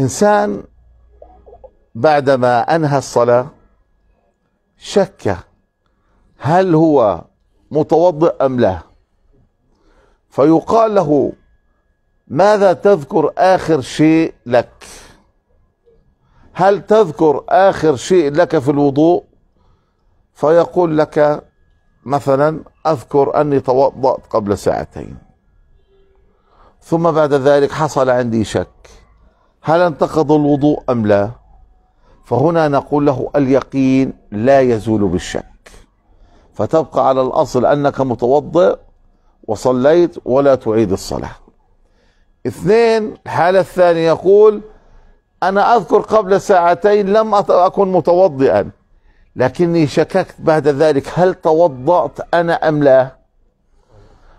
إنسان بعدما أنهى الصلاة شك هل هو متوضئ أم لا. فيقال له ماذا تذكر آخر شيء لك؟ هل تذكر آخر شيء لك في الوضوء؟ فيقول لك مثلا أذكر أني توضأت قبل ساعتين ثم بعد ذلك حصل عندي شك. هل انتقض الوضوء أم لا؟ فهنا نقول له اليقين لا يزول بالشك. فتبقى على الأصل أنك متوضئ وصليت ولا تعيد الصلاة. اثنين الحالة الثانية يقول أنا أذكر قبل ساعتين لم أكن متوضئا لكني شككت بعد ذلك هل توضأت أنا أم لا؟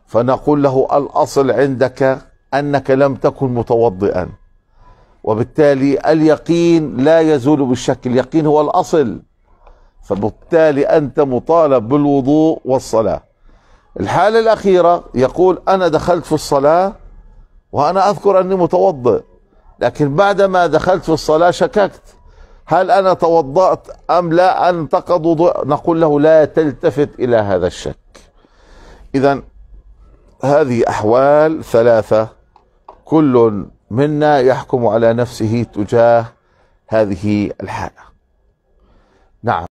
فنقول له الأصل عندك أنك لم تكن متوضئا. وبالتالي اليقين لا يزول بالشك اليقين هو الأصل. فبالتالي أنت مطالب بالوضوء والصلاة. الحالة الأخيرة يقول أنا دخلت في الصلاة وأنا أذكر أني متوضئ لكن بعدما دخلت في الصلاة شككت. هل أنا توضأت أم لا؟ أنتقض وضوء؟ نقول له لا تلتفت إلى هذا الشك. إذا هذه أحوال ثلاثة كل منا يحكم على نفسه تجاه هذه الحالة. نعم.